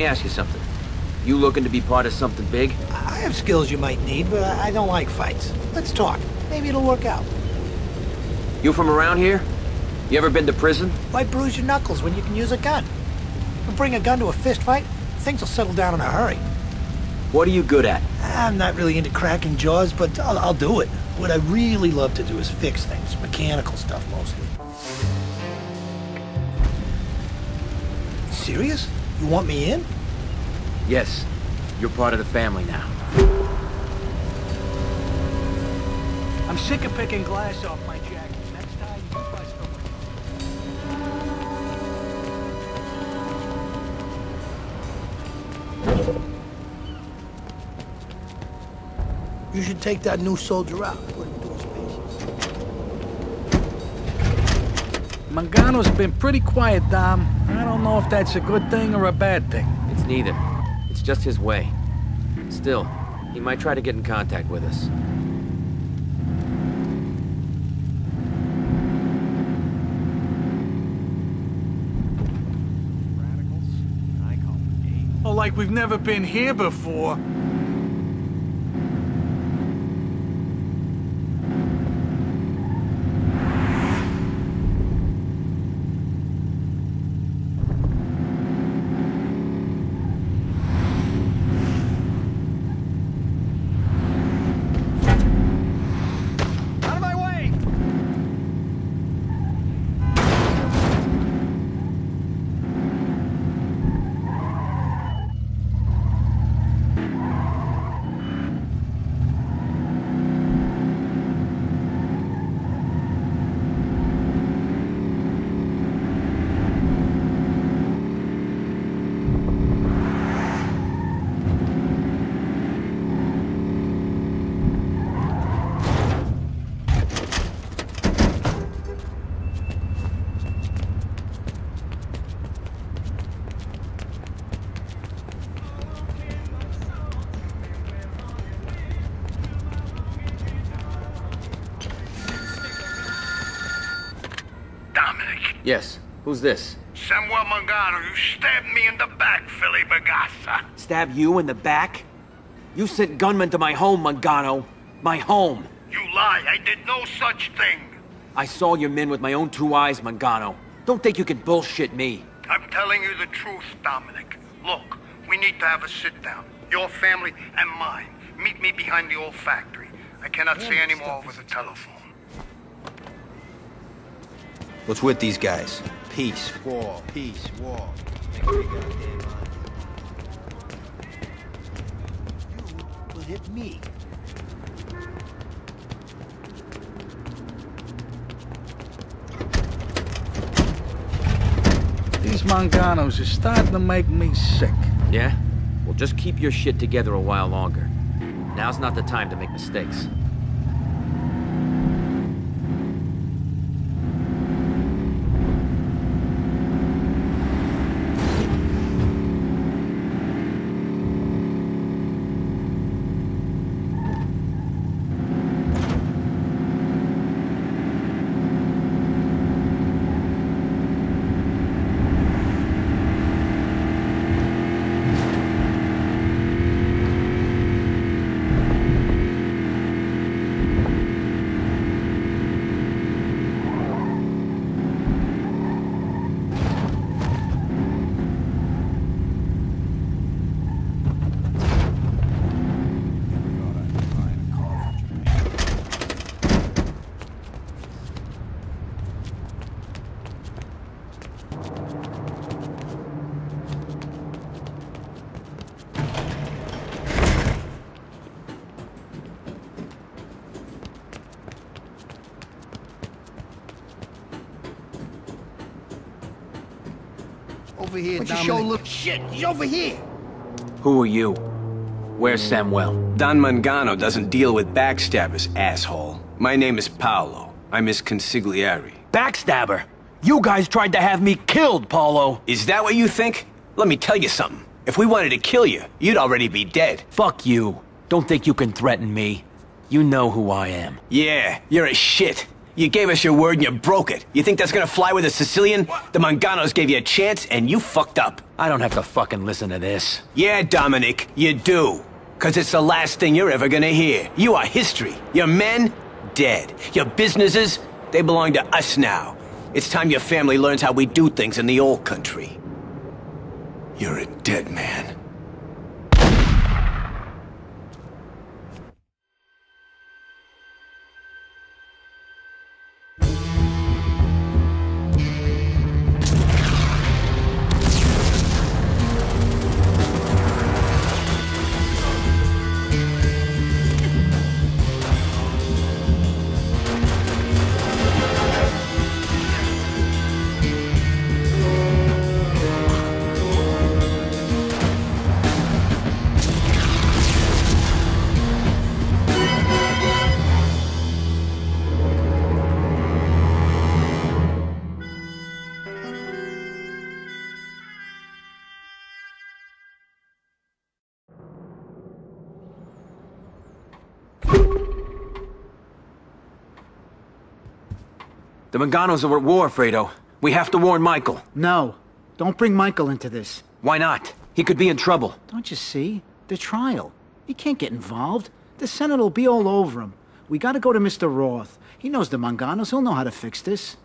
me ask you something. You looking to be part of something big? I have skills you might need, but I don't like fights. Let's talk. Maybe it'll work out. You from around here? You ever been to prison? Why bruise your knuckles when you can use a gun? You bring a gun to a fist fight, things will settle down in a hurry. What are you good at? I'm not really into cracking jaws, but I'll, I'll do it. What I really love to do is fix things, mechanical stuff mostly. Serious? You want me in? Yes. You're part of the family now. I'm sick of picking glass off my jacket. Next time, you bust the You should take that new soldier out. Put him through his paces. Mangano's been pretty quiet, Dom. I don't know if that's a good thing or a bad thing. It's neither. It's just his way. Still, he might try to get in contact with us. Oh, like we've never been here before. Out of my way! Dominic. Yes. Who's this? Samuel Mangano, you stabbed me in the back, Philly Bagassa. Stab you in the back? You sent gunmen to my home, Mangano. My home. You lie. I did no such thing. I saw your men with my own two eyes, Mangano. Don't think you can bullshit me. I'm telling you the truth, Dominic. Look, we need to have a sit-down. Your family and mine. Meet me behind the old factory. I cannot say any more over the telephone. What's with these guys? Peace, war, peace, war. Make up your goddamn mind. You will hit me. These Manganos are starting to make me sick. Yeah? Well, just keep your shit together a while longer. Now's not the time to make mistakes. Over here, Why don't you Dominic. show look- Shit, he's over here. Who are you? Where's Samuel? Don Mangano doesn't deal with backstabbers, asshole. My name is Paolo. I'm his consigliere. Backstabber! You guys tried to have me killed, Paolo. Is that what you think? Let me tell you something. If we wanted to kill you, you'd already be dead. Fuck you. Don't think you can threaten me. You know who I am. Yeah, you're a shit. You gave us your word and you broke it. You think that's gonna fly with a Sicilian? The Manganos gave you a chance and you fucked up. I don't have to fucking listen to this. Yeah, Dominic, you do. Cause it's the last thing you're ever gonna hear. You are history. Your men, dead. Your businesses, they belong to us now. It's time your family learns how we do things in the old country. You're a dead man. The Manganos are at war, Fredo. We have to warn Michael. No. Don't bring Michael into this. Why not? He could be in trouble. Don't you see? The trial. He can't get involved. The Senate will be all over him. We gotta go to Mr. Roth. He knows the Manganos. He'll know how to fix this.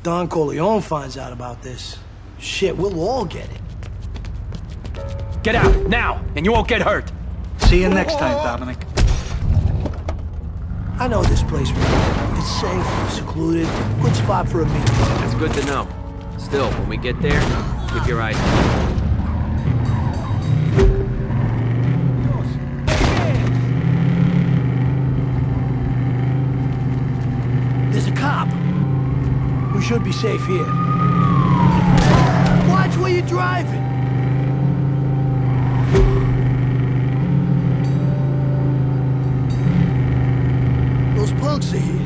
If Don Corleone finds out about this, shit, we'll all get it. Get out, now, and you won't get hurt. See you next time, Dominic. I know this place well. It's safe, secluded, good spot for a meeting. That's good to know. Still, when we get there, keep your eyes peeled. Should be safe here. Watch where you're driving. Those punks are here.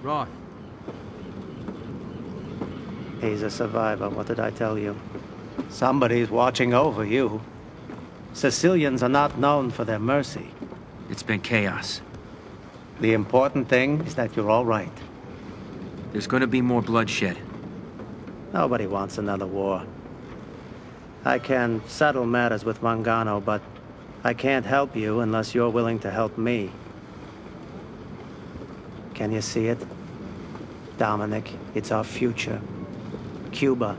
Roth, He's a survivor. What did I tell you? Somebody's watching over you. Sicilians are not known for their mercy. it's been chaos. The important thing is that you're all right. There's gonna be more bloodshed. Nobody wants another war. I can settle matters with Mangano, but I can't help you unless you're willing to help me. Can you see it? Dominic, it's our future. Cuba.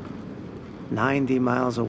90 miles away.